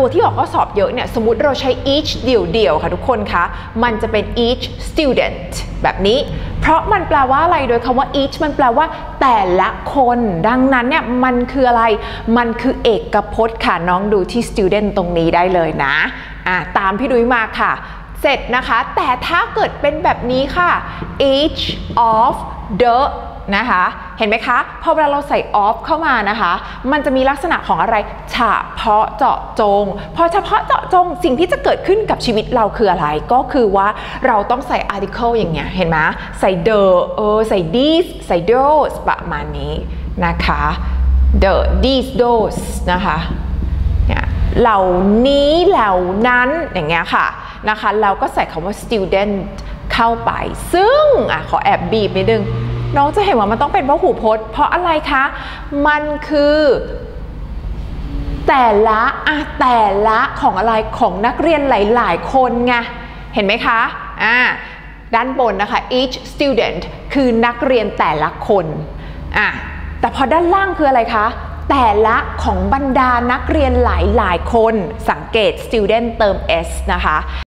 ตัวที่ออกข้อสอบเยอะเนี่ย สมมติเราใช้ each เดี่ยวๆ ค่ะทุกคนคะ มันจะเป็น each student แบบนี้ เพราะมันแปลว่าอะไร โดยคำว่า each มันแปลว่าแต่ละคน ดังนั้นเนี่ย มันคืออะไร มันคือเอกพจน์ค่ะ น้องดูที่ student ตรงนี้ได้เลยนะอะตามพี่ดุ้ยมาค่ะ เสร็จนะคะ แต่ถ้าเกิดเป็นแบบนี้ค่ะ each of the นะคะ เห็นไหมคะพอเวลาเราใส่ off เข้ามานะคะ มันจะมีลักษณะของอะไรเฉพาะเจาะจง พอเฉพาะเจาะจงสิ่งที่จะเกิดขึ้นกับชีวิตเราคืออะไร ก็คือว่าเราต้องใส่ article อย่างเงี้ย เห็นไหมใส่ the เออใส่ these ใส่ those ประมาณนี้นะคะ the these those นะคะเนี่ยเหล่านี้เหล่านั้นอย่างเงี้ยค่ะนะคะ เราก็ใส่คำว่า student เข้าไป ซึ่งอขอแอบบีบนิดนึง น้องจะเห็นว่ามันต้องเป็นพหูพจน์ เพราะอะไรคะ มันคือ แต่ละอะแต่ละของอะไรของนักเรียนหลาย ๆ คนไงเห็นไหมคะอ่าด้านบนนะคะ each student คือนักเรียนแต่ละคนอะแต่พอด้านล่างคืออะไรคะ แต่ละของบรรดานักเรียนหลายๆคนสังเกต student เติม s นะคะ